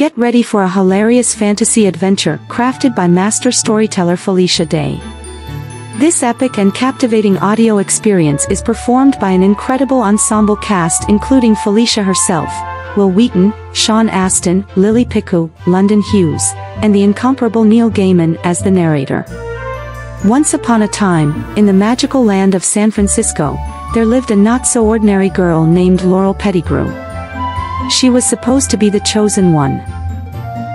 Get ready for a hilarious fantasy adventure crafted by master storyteller Felicia Day. This epic and captivating audio experience is performed by an incredible ensemble cast including Felicia herself, Wil Wheaton, Sean Astin, LilyPichu, London Hughes, and the incomparable Neil Gaiman as the narrator. Once upon a time, in the magical land of San Francisco, there lived a not-so-ordinary girl named Laurel Pettigrew. She was supposed to be the chosen one.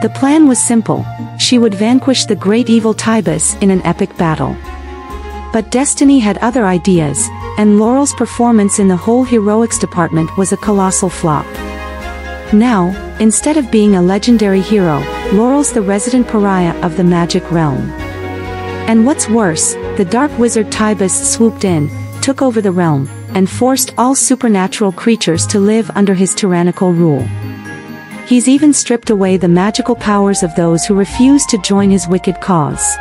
The plan was simple, she would vanquish the great evil Tybus in an epic battle. But Destiny had other ideas, and Laurel's performance in the whole heroics department was a colossal flop. Now, instead of being a legendary hero, Laurel's the resident pariah of the magic realm. And what's worse, the dark wizard Tybus swooped in, took over the realm, and forced all supernatural creatures to live under his tyrannical rule. He's even stripped away the magical powers of those who refuse to join his wicked cause.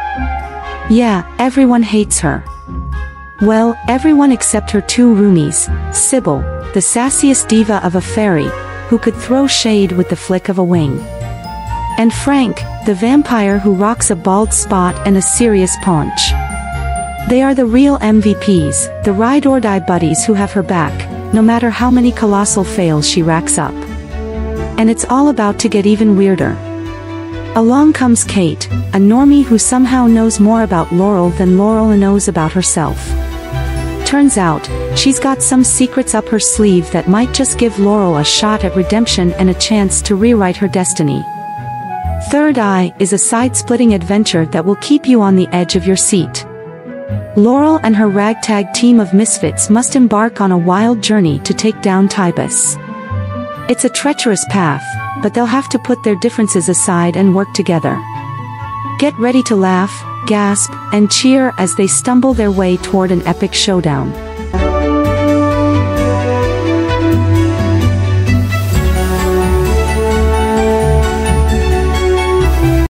Yeah, everyone hates her. Well, everyone except her two roomies, Sybil, the sassiest diva of a fairy, who could throw shade with the flick of a wing. And Frank, the vampire who rocks a bald spot and a serious paunch. They are the real MVPs, the ride-or-die buddies who have her back, no matter how many colossal fails she racks up. And it's all about to get even weirder. Along comes Kate, a normie who somehow knows more about Laurel than Laurel knows about herself. Turns out, she's got some secrets up her sleeve that might just give Laurel a shot at redemption and a chance to rewrite her destiny. Third Eye is a side-splitting adventure that will keep you on the edge of your seat. Laurel and her ragtag team of misfits must embark on a wild journey to take down Tybus. It's a treacherous path, but they'll have to put their differences aside and work together. Get ready to laugh, gasp, and cheer as they stumble their way toward an epic showdown.